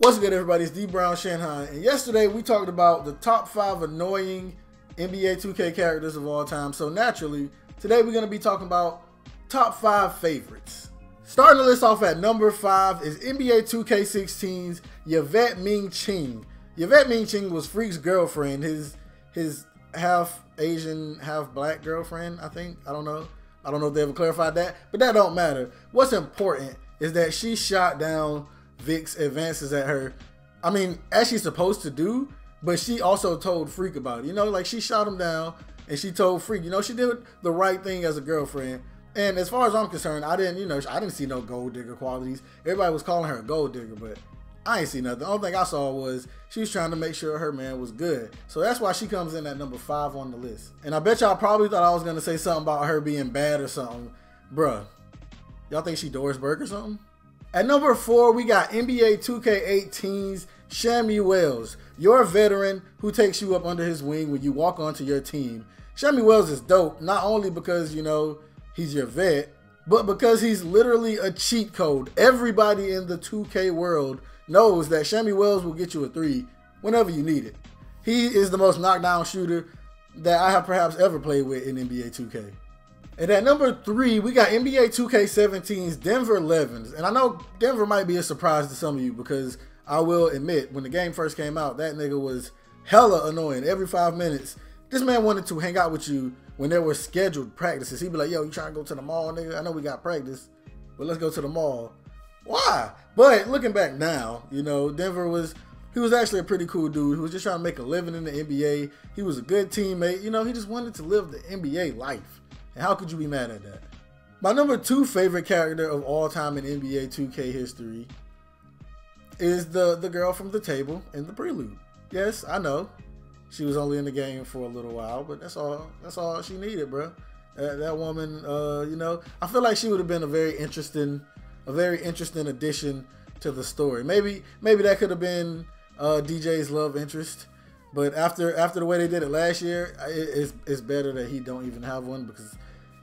What's good, everybody? It's D Brown Shinhan, and yesterday we talked about the top five annoying NBA 2K characters of all time. So naturally, today we're going to be talking about top five favorites. Starting the list off at number five is NBA 2K16's Yvette Ming Ching. Yvette Ming Ching was Freak's girlfriend, his his half Asian, half black girlfriend. I think I don't know. I don't know if they ever clarified that, but that don't matter. What's important is that she shot down Vic's advances at her. I mean, as she's supposed to do, but she also told Freak about it. You know, like she shot him down and she told Freak, you know, she did the right thing as a girlfriend. And as far as I'm concerned, I didn't, you know, I didn't see no gold digger qualities. Everybody was calling her a gold digger, but I ain't see nothing. The only thing I saw was she was trying to make sure her man was good. So that's why she comes in at number five on the list. And I bet y'all probably thought I was gonna say something about her being bad or something. Bruh, y'all think she Doris Burke or something? At number four, we got NBA 2K18's Shammy Wells, your veteran who takes you up under his wing when you walk onto your team. Shammy Wells is dope, not only because, you know, he's your vet, but because he's literally a cheat code. Everybody in the 2K world knows that Shammy Wells will get you a three whenever you need it. He is the most knockdown shooter that I have perhaps ever played with in NBA 2K. And at number three, we got NBA 2K17's Denver Levins. And I know Denver might be a surprise to some of you because I will admit, when the game first came out, that nigga was hella annoying. Every five minutes, this man wanted to hang out with you when there were scheduled practices. He'd be like, yo, you trying to go to the mall, nigga? I know we got practice, but let's go to the mall. Why? But looking back now, you know, Denver was he was actually a pretty cool dude. who was just trying to make a living in the NBA. He was a good teammate. You know, he just wanted to live the NBA life. And how could you be mad at that? My number two favorite character of all time in NBA 2K history is the the girl from the table in the prelude. Yes, I know. She was only in the game for a little while, but that's all that's all she needed, bro. That, that woman, uh, you know, I feel like she would have been a very interesting a very interesting addition to the story. Maybe maybe that could have been uh, DJ's love interest, but after after the way they did it last year, it, it's it's better that he don't even have one because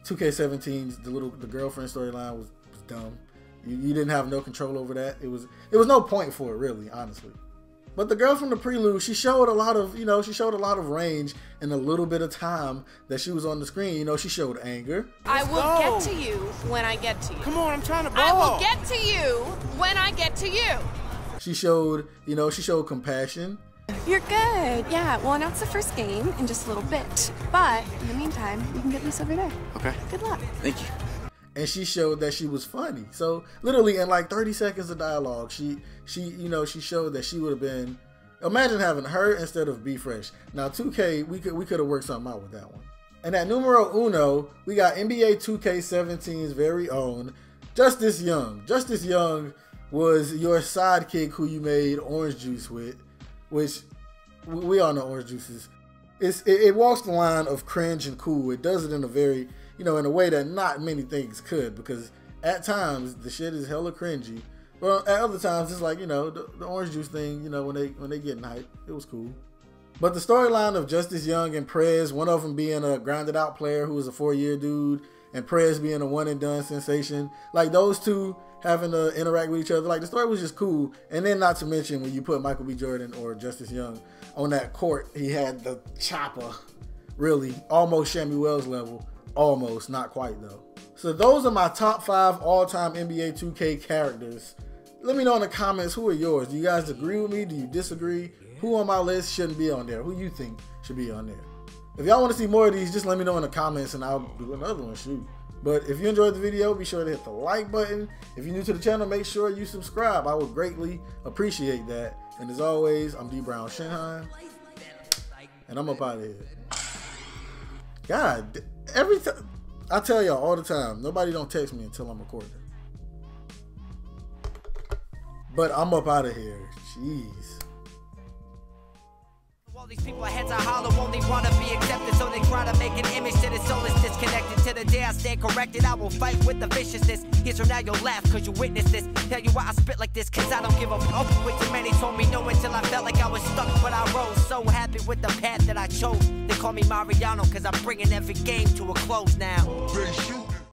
2K17's the little the girlfriend storyline was, was dumb. You, you didn't have no control over that. It was it was no point for it really, honestly. But the girl from the prelude, she showed a lot of, you know, she showed a lot of range in a little bit of time that she was on the screen. You know, she showed anger. I will go. get to you when I get to you. Come on, I'm trying to I will get to you when I get to you. She showed, you know, she showed compassion. You're good. Yeah. we'll announce the first game in just a little bit. But in the meantime, you can get this over there. Okay. Good luck. Thank you. and she showed that she was funny. So literally in like 30 seconds of dialogue, she she you know she showed that she would have been. Imagine having her instead of B Fresh. Now 2K, we could we could have worked something out with that one. And at numero uno, we got NBA 2K17's very own Justice Young. Justice Young was your sidekick who you made orange juice with, which we all know orange juices. It's it, it walks the line of cringe and cool. It does it in a very you know in a way that not many things could because at times the shit is hella cringy. Well, at other times it's like you know the, the orange juice thing. You know when they when they getting hype, it was cool. But the storyline of Justice Young and Prez, one of them being a grounded out player who was a four year dude, and Prez being a one and done sensation, like those two having to interact with each other, like the story was just cool. And then not to mention when you put Michael B. Jordan or Justice Young on that court, he had the chopper, really almost Shammy Wells level, almost not quite though. So those are my top five all time NBA 2K characters. Let me know in the comments who are yours. Do you guys agree with me? Do you disagree? Who on my list shouldn't be on there? Who you think should be on there? If y'all want to see more of these, just let me know in the comments and I'll do another one. Shoot. But if you enjoyed the video, be sure to hit the like button. If you're new to the channel, make sure you subscribe. I would greatly appreciate that. And as always, I'm D Brown Shinhan, and I'm up out of here. God, every time I tell y'all all the time, nobody don't text me until I'm recording. But I'm up out of here. Jeez. These people heads are hollow, only wanna be accepted, so they try to make an image that is soul is disconnected. To the day I stand corrected, I will fight with the viciousness. Years from now you'll laugh, cause you witnessed this. Tell you why I spit like this, cause I don't give a fuck. Way too many told me no until I felt like I was stuck, but I rose. So happy with the path that I chose. They call me Mariano, cause I'm bringing every game to a close now.